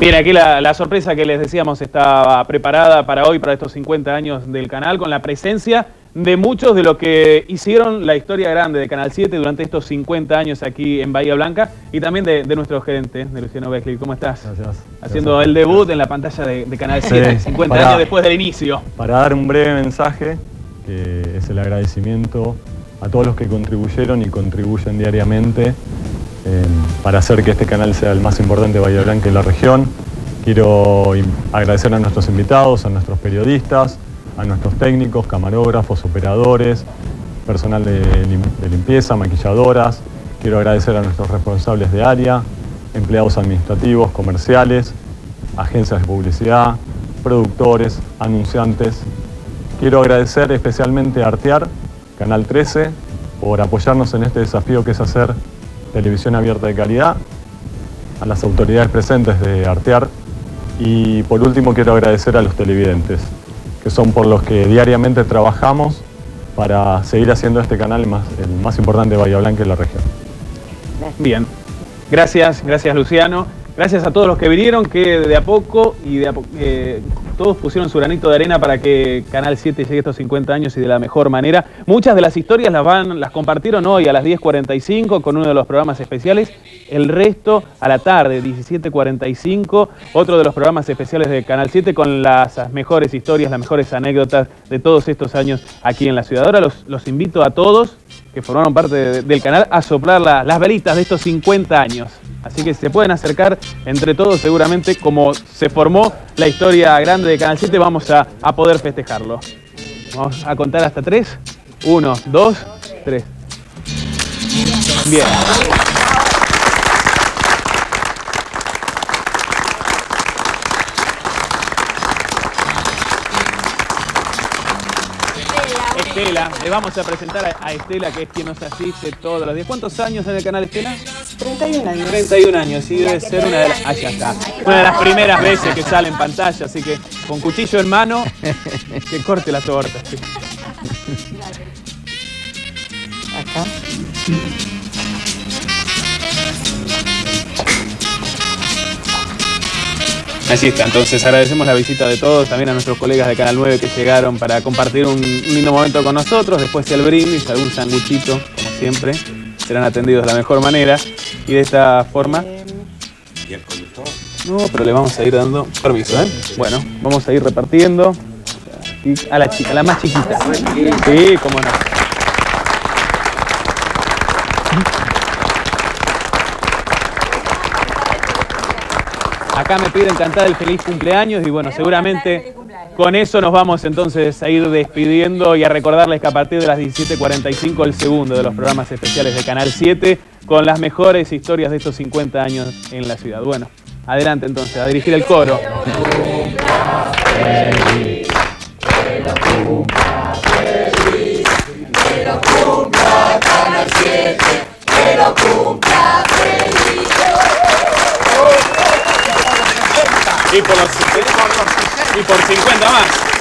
Bien, aquí la, la, sorpresa que les decíamos estaba preparada para hoy, para estos 50 años del canal, con la presencia de muchos de los que hicieron la historia grande de Canal 7 durante estos 50 años aquí en Bahía Blanca y también de, de nuestro gerente, de Luciano Beckley. ¿Cómo estás? Gracias. Haciendo Gracias. el debut en la pantalla de, de Canal 7, Sí, 50 para- años después del inicio. Para dar un breve mensaje, que es el agradecimiento a todos los que contribuyeron y contribuyen diariamente eh, para hacer que este canal sea el más importante de Bahía Blanca y la región. Quiero agradecer a nuestros invitados, a nuestros periodistas, a nuestros técnicos, camarógrafos, operadores, personal de, de limpieza, maquilladoras. Quiero agradecer a nuestros responsables de área, empleados administrativos, comerciales, agencias de publicidad, productores, anunciantes. Quiero agradecer especialmente a Artear, Canal 13, por apoyarnos en este desafío que es hacer televisión abierta de calidad, a las autoridades presentes de Artear y por último quiero agradecer a los televidentes, que son por los que diariamente trabajamos para seguir haciendo este canal el más importante de Bahía Blanca y la región. Bien. Gracias, gracias Luciano. Gracias a todos los que vinieron, que de a poco y de a po- eh, todos pusieron su granito de arena para que Canal 7 llegue a estos 50 años y de la mejor manera. Muchas de las historias las van, las compartieron hoy a las 10.45 con uno de los programas especiales. El resto a la tarde, 17.45, otro de los programas especiales de Canal 7 con las mejores historias, las mejores anécdotas de todos estos años aquí en la ciudad. Ahora los, los invito a todos que formaron parte de- del canal a soplar la- las velitas de estos 50 años. Así que se pueden acercar entre todos seguramente como se formó la historia grande de Canal 7, vamos a, a poder festejarlo. Vamos a contar hasta tres. Uno, dos, tres. Bien. Estela, le vamos a presentar a, a Estela, que es quien nos asiste todos los días. ¿Cuántos años en el canal Estela? 31 años. 31 años, y debe ser una de las. Ya está. Una de las primeras veces que sale en pantalla, así que con cuchillo en mano, que corte la torta. sí. Acá. Así está, entonces agradecemos la visita de todos, también a nuestros colegas de Canal 9 que llegaron para compartir un lindo momento con nosotros, después el brindis, algún sanguchito, como siempre, serán atendidos de la mejor manera y de esta forma... No, pero le vamos a ir dando permiso, ¿eh? Bueno, vamos a ir repartiendo a la chica, a la más chiquita. Sí, cómo no. Acá me piden cantar el feliz cumpleaños y bueno, seguramente con eso nos vamos entonces a ir despidiendo y a recordarles que a partir de las 17.45 el segundo de los programas especiales de Canal 7 con las mejores historias de estos 50 años en la ciudad. Bueno, adelante entonces a dirigir el coro. Y por, los, y por 50 más.